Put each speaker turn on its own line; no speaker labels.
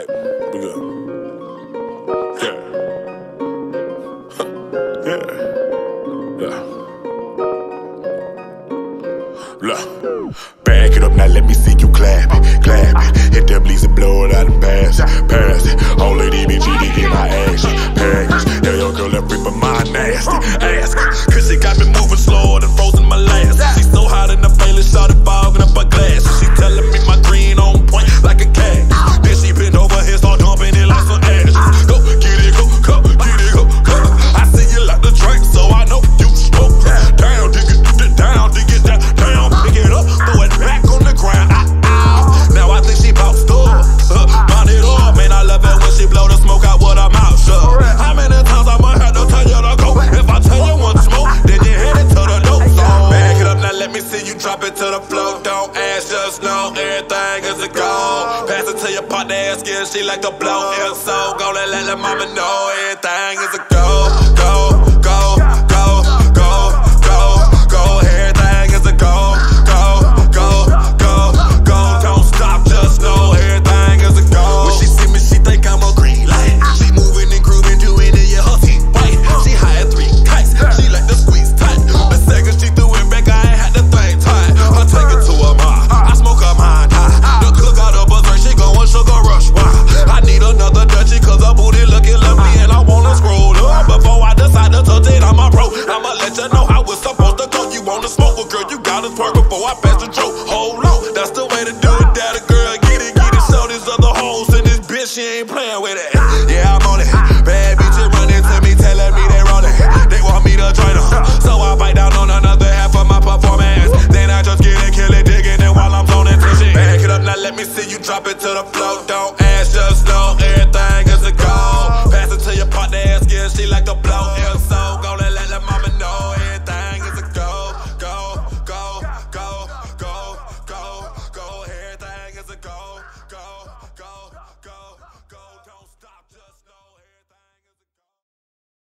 Hey, we good. Yeah. yeah. Yeah. Look. Back it up, now let me see you clap it, clap it. Hit that bleeze and blow it out and pass it, pass it. Whole lady be GD, get my action, package. Tell your girl that rip my nasty, ask the floor. Don't ask, just know everything is a goal. Pass it to your partner, her, she like to blow. If so, gonna let the mama know everything is a Girl, you gotta twerk before I pass the joke. Hold on, that's the way to do it, daddy girl. Get it, get it. Show these other hoes in this bitch, she ain't playing with it. Yeah, I'm on it. Bad bitches running to me, telling me they rolling. They want me to join them. So I bite down on another half of my performance. Then I just get it, kill it, digging it while I'm zoning to shit. Back it up, now let me see you drop it to the floor. Don't